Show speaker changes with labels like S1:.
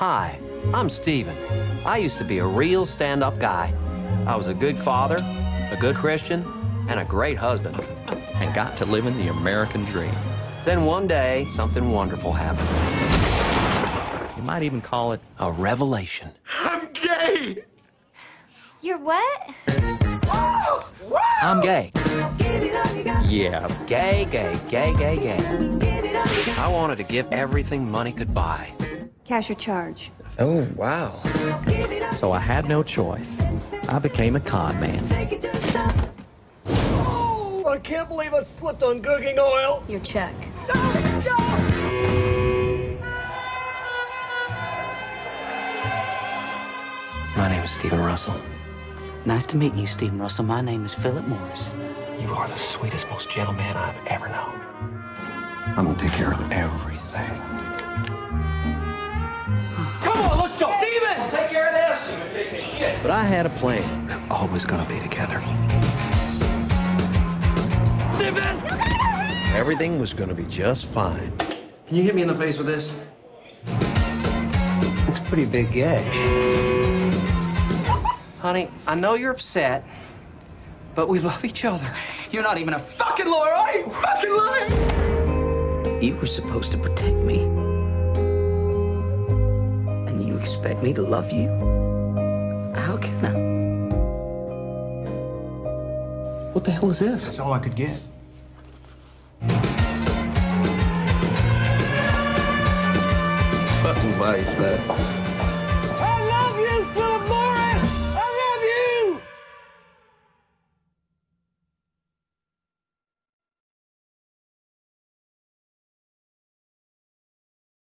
S1: Hi, I'm Steven. I used to be a real stand up guy. I was a good father, a good Christian, and a great husband.
S2: and got to living the American dream.
S1: Then one day, something wonderful happened
S2: You might even call it
S1: a revelation.
S2: I'm gay!
S3: You're what?
S1: I'm gay.
S2: Yeah,
S1: Gay, gay, gay, gay, gay. I wanted to give everything money could buy.
S3: Cash or charge?
S2: Oh, wow. So I had no choice. I became a con man.
S4: Oh, I can't believe I slipped on cooking oil.
S3: Your check.
S1: My name is Steven Russell.
S5: Nice to meet you, Steven Russell. My name is Phillip Morris.
S1: You are the sweetest, most gentle man I've ever known. I'm gonna take care of everything. But I had a plan. We're always gonna be together.
S4: Steven!
S1: Everything was gonna be just fine. Can you hit me in the face with this? It's a pretty big gash. Honey, I know you're upset, but we love each other.
S5: You're not even a fucking lawyer, are you? Fucking lying! You were supposed to protect me. And you expect me to love you? How can I?
S1: What the hell is this?
S6: That's all I could get.
S7: Fucking vice, man.